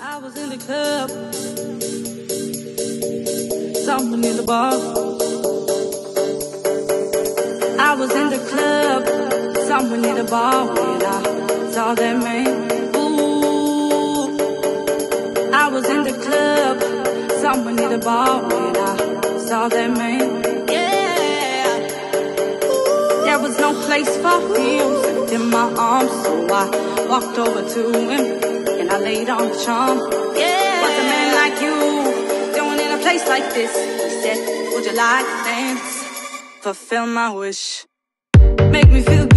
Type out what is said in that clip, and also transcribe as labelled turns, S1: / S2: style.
S1: I was in the club, someone in the bar. I was in the club, someone in the bar when I saw that man. Ooh, I was in the club, someone in the bar when I saw that man. No place for him, except in my arms, so I walked over to him and I laid on the charm. Yeah, what's a man like you doing in a place like this? He said, Would you like to dance? Fulfill my wish. Make me feel